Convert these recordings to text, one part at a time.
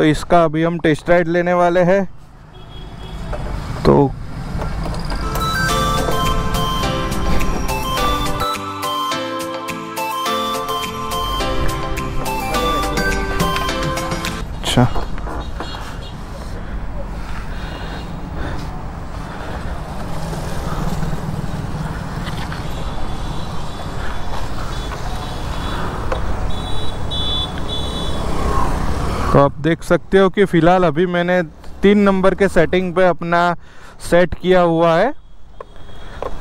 तो इसका अभी हम टेस्ट राइड लेने वाले हैं। तो तो आप देख सकते हो कि फ़िलहाल अभी मैंने तीन नंबर के सेटिंग पे अपना सेट किया हुआ है।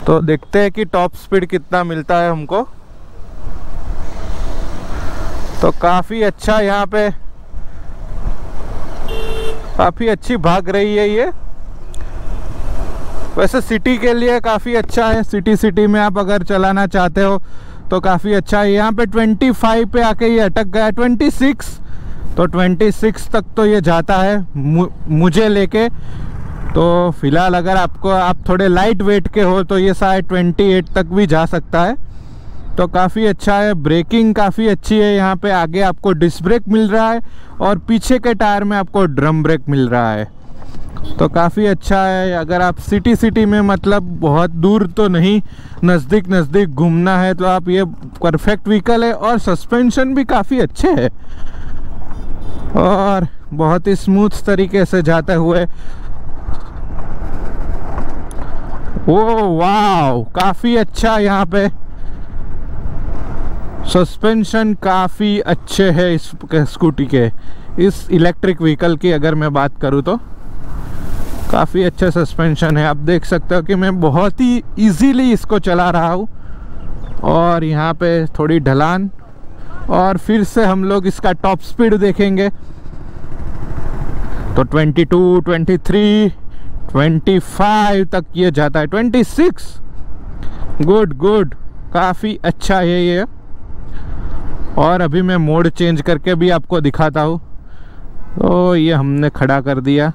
तो देखते हैं कि टॉप स्पीड कितना मिलता है हमको। तो काफ़ी अच्छा यहाँ पे काफ़ी अच्छी भाग रही है ये। वैसे सिटी के लिए काफ़ी अच्छा है। सिटी सिटी में आप अगर चलाना चाहते हो तो काफ़ी अच्छा है। यहाँ पे 25 पे आके ये अटक गया। 26 तो 26 तक तो ये जाता है मुझे लेके। तो फ़िलहाल अगर आपको, आप थोड़े लाइट वेट के हो तो ये शायद 28 तक भी जा सकता है। तो काफ़ी अच्छा है ब्रेकिंग काफ़ी अच्छी है, यहाँ पे आगे आपको डिस्क ब्रेक मिल रहा है, और पीछे के टायर में आपको ड्रम ब्रेक मिल रहा है। तो काफ़ी अच्छा है, अगर आप सिटी सिटी में मतलब बहुत दूर तो नहीं, नज़दीक नज़दीक घूमना है तो आप ये परफेक्ट व्हीकल है, और सस्पेंशन भी काफ़ी अच्छे है। और बहुत ही स्मूथ तरीके से जाते हुए। ओ वाह काफ़ी अच्छा यहाँ पे। सस्पेंशन काफ़ी अच्छे है इस स्कूटी के। इस इलेक्ट्रिक व्हीकल की अगर मैं बात करूँ तो। काफ़ी अच्छा सस्पेंशन है। आप देख सकते हो कि मैं बहुत ही इजीली इसको चला रहा हूँ। और यहाँ पे थोड़ी ढलान। और फिर से हम लोग इसका टॉप स्पीड देखेंगे। तो 22, 23, 25 तक ये जाता है। 26 गुड गुड काफ़ी अच्छा है ये। और अभी मैं मोड चेंज करके भी आपको दिखाता हूँ। तो ये हमने खड़ा कर दिया।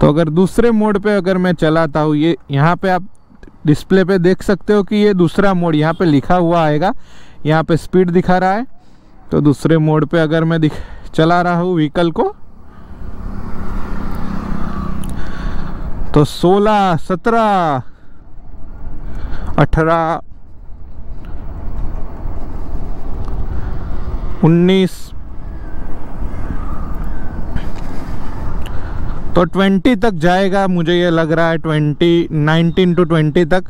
तो अगर दूसरे मोड पे अगर मैं चलाता हूँ ये यहाँ पे आप डिस्प्ले पे देख सकते हो कि ये दूसरा मोड यहाँ पे लिखा हुआ आएगा। यहाँ पे स्पीड दिखा रहा है। तो दूसरे मोड पे अगर मैं दिख चला रहा हूँ व्हीकल को तो 16, 17, 18, 19 तो 20 तक जाएगा, मुझे ये लग रहा है 20 19 टू 20 तक।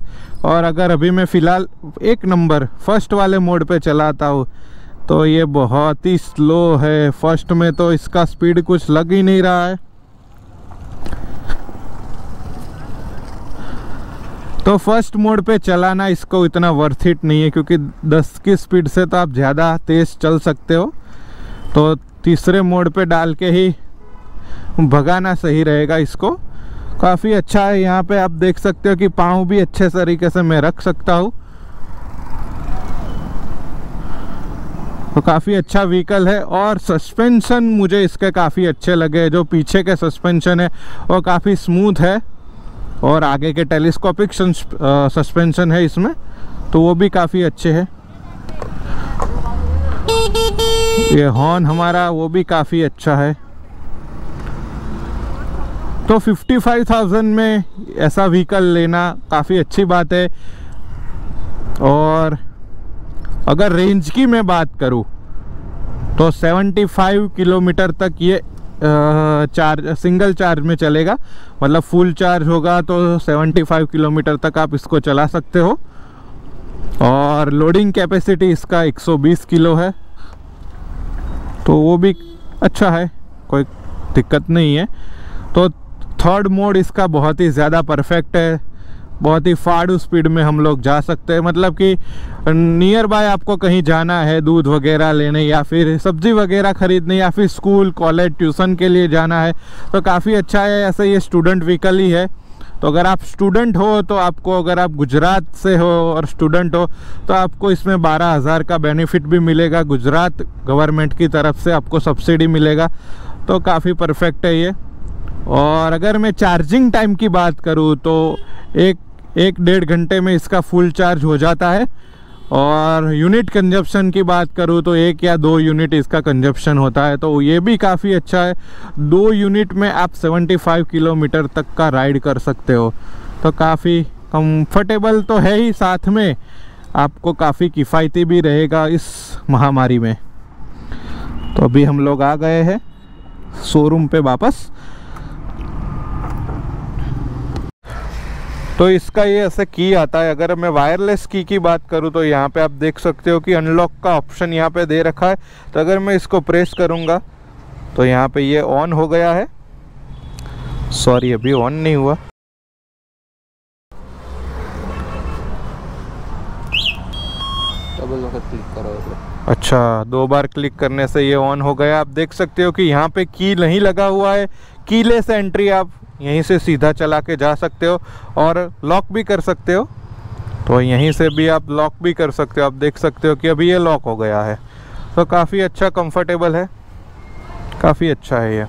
और अगर अभी मैं फ़िलहाल एक नंबर फ़र्स्ट वाले मोड पे चलाता हूँ तो ये बहुत ही स्लो है। फ़र्स्ट में तो इसका स्पीड कुछ लग ही नहीं रहा है। तो फ़र्स्ट मोड पे चलाना इसको इतना वर्थ इट नहीं है, क्योंकि 10 की स्पीड से तो आप ज़्यादा तेज़ चल सकते हो। तो तीसरे मोड पे डाल के ही भगाना सही रहेगा इसको। काफ़ी अच्छा है यहाँ पे, आप देख सकते हो कि पाँव भी अच्छे तरीके से मैं रख सकता हूँ। तो काफ़ी अच्छा व्हीकल है और सस्पेंशन मुझे इसके काफ़ी अच्छे लगे जो पीछे के सस्पेंशन है वो काफ़ी स्मूथ है। और आगे के टेलीस्कोपिक सस्पेंशन है इसमें तो वो भी काफ़ी अच्छे है। ये हॉर्न हमारा, वो भी काफ़ी अच्छा है। तो 55,000 में ऐसा व्हीकल लेना काफ़ी अच्छी बात है। और अगर रेंज की मैं बात करूँ तो 75 किलोमीटर तक ये चार्ज सिंगल चार्ज में चलेगा। मतलब फुल चार्ज होगा तो 75 किलोमीटर तक आप इसको चला सकते हो। और लोडिंग कैपेसिटी इसका 120 किलो है। तो वो भी अच्छा है कोई दिक्कत नहीं है। तो थर्ड मोड इसका बहुत ही ज़्यादा परफेक्ट है। बहुत ही फाड़ू स्पीड में हम लोग जा सकते हैं। मतलब कि नियर बाय आपको कहीं जाना है, दूध वगैरह लेने या फिर सब्ज़ी वगैरह ख़रीदने या फिर स्कूल कॉलेज ट्यूशन के लिए जाना है तो काफ़ी अच्छा है। ऐसे ये स्टूडेंट व्हीकल ही है। तो अगर आप स्टूडेंट हो तो आपको अगर आप गुजरात से हो और स्टूडेंट हो तो आपको इसमें बारह हज़ार का बेनिफिट भी मिलेगा। गुजरात गवर्नमेंट की तरफ़ से आपको सब्सिडी मिलेगा। तो काफ़ी परफेक्ट है ये। और अगर मैं चार्जिंग टाइम की बात करूँ तो एक एक डेढ़ घंटे में इसका फुल चार्ज हो जाता है। और यूनिट कंजप्शन की बात करूँ तो एक या दो यूनिट इसका कंजप्शन होता है। तो ये भी काफ़ी अच्छा है। दो यूनिट में आप 75 किलोमीटर तक का राइड कर सकते हो। तो काफ़ी कंफर्टेबल तो है ही साथ में। आपको काफ़ी किफ़ायती भी रहेगा इस महामारी में। तो अभी हम लोग आ गए हैं। शोरूम पे वापस। तो इसका ये ऐसे की आता है। अगर मैं वायरलेस की की बात करूँ तो यहाँ पे आप देख सकते हो कि अनलॉक का ऑप्शन यहाँ पे दे रखा है। तो अगर मैं इसको प्रेस करूँगा तो यहाँ पे ये ऑन हो गया है। सॉरी अभी ऑन नहीं हुआ। क्लिक अच्छा दो बार क्लिक करने से ये ऑन हो गया। आप देख सकते हो कि यहाँ पे की नहीं लगा हुआ है। कीले से एंट्री आप यहीं से सीधा चला के जा सकते हो और लॉक भी कर सकते हो। तो यहीं से भी आप लॉक भी कर सकते हो। आप देख सकते हो कि अभी ये लॉक हो गया है। तो काफ़ी अच्छा कंफर्टेबल है। काफ़ी अच्छा है ये।